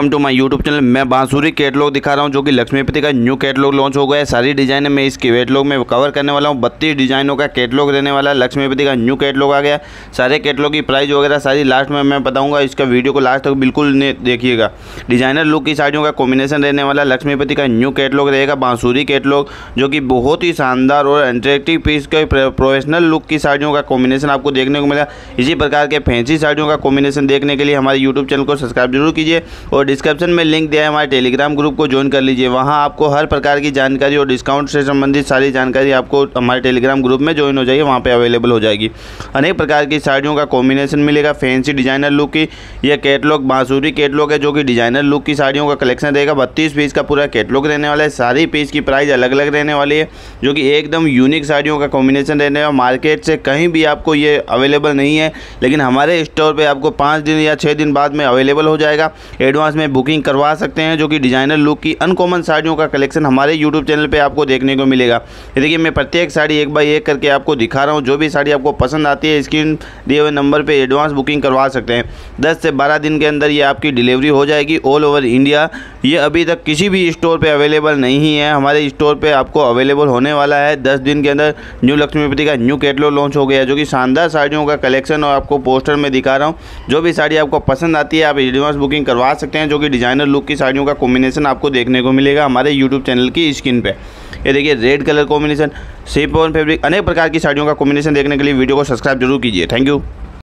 Welcome to my YouTube channel. मैं बांसुरी catalogue दिखा रहा हूँ, जो कि लक्ष्मीपति का न्यू कैटलॉग लॉन्च हो गया है। सारी डिज़ाइन मैं इस कैटलॉग में कवर करने वाला हूँ। बत्तीस डिजाइनों का कैटलॉग रहने वाला है। लक्ष्मीपति का न्यू कैटलॉग आ गया सारे कैटलॉग की प्राइस वगैरह सारी लास्ट में मैं बताऊँगा। इसका वीडियो को लास्ट तक बिल्कुल देखिएगा। डिज़ाइनर लुक की साड़ियों का कॉम्बिनेशन रहने वाला लक्ष्मीपति का न्यू कैटलॉग रहेगा बांसुरी कैटलॉग, जो कि बहुत ही शानदार और अट्रैक्टिव पीस के प्रोफेशनल लुक की साड़ियों का कॉम्बिनेशन आपको देखने को मिला। इसी प्रकार के फैंसी साड़ियों का कॉम्बिनेशन देखने के लिए हमारे यूट्यूब चैनल को सब्सक्राइब ज़रूर कीजिए। और डिस्क्रिप्शन में लिंक दिया है हमारे टेलीग्राम ग्रुप को ज्वाइन कर लीजिए। वहाँ आपको हर प्रकार की जानकारी और डिस्काउंट से संबंधित सारी जानकारी आपको हमारे टेलीग्राम ग्रुप में ज्वाइन हो जाइए वहाँ पे अवेलेबल हो जाएगी। अनेक प्रकार की साड़ियों का कॉम्बिनेशन मिलेगा फैंसी डिज़ाइनर लुक की यह कैटलॉग बांसुरी कैटलॉग है जो कि डिज़ाइनर लुक की साड़ियों का कलेक्शन रहेगा बत्तीस पीस का पूरा कैटलॉग रहने वाला है, सारी पीस की प्राइस अलग अलग रहने वाली है, जो कि एकदम यूनिक साड़ियों का कॉम्बिनेशन रहने वाला मार्केट से कहीं भी आपको ये अवेलेबल नहीं है, लेकिन हमारे स्टोर पर आपको पाँच दिन या छः दिन बाद में अवेलेबल हो जाएगा। एडवांस में बुकिंग करवा सकते हैं, जो कि डिज़ाइनर लुक की अनकॉमन साड़ियों का कलेक्शन हमारे यूट्यूब चैनल पर आपको देखने को मिलेगा। देखिए, मैं प्रत्येक साड़ी एक बाई एक करके आपको दिखा रहा हूँ। जो भी साड़ी आपको पसंद आती है स्क्रीन दिए हुए नंबर पर एडवांस बुकिंग करवा सकते हैं। दस से बारह दिन के अंदर ये आपकी डिलीवरी हो जाएगी ऑल ओवर इंडिया ये अभी तक किसी भी स्टोर पर अवेलेबल नहीं है। हमारे स्टोर पर आपको अवेलेबल होने वाला है। दस दिन के अंदर न्यू लक्ष्मीपति का न्यू कैटलॉग लॉन्च हो गया, जो कि शानदार साड़ियों का कलेक्शन और आपको पोस्टर में दिखा रहा हूँ। जो भी साड़ी आपको पसंद आती है, आप एडवांस बुकिंग करवा सकते हैं। जो कि डिज़ाइनर लुक की साड़ियों का कॉम्बिनेशन आपको देखने को मिलेगा हमारे यूट्यूब चैनल की स्क्रीन पर ये देखिए रेड कलर कॉम्बिनेशन सेप और फैब्रिक अनेक प्रकार की साड़ियों का कॉम्बिनेशन देखने के लिए वीडियो को सब्सक्राइब ज़रूर कीजिए। Thank you